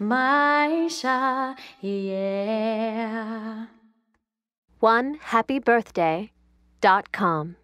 maisha, yeah. One happy birthday dot com.